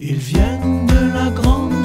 Ils viennent de la grande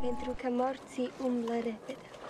Pentru că morții umblă repede.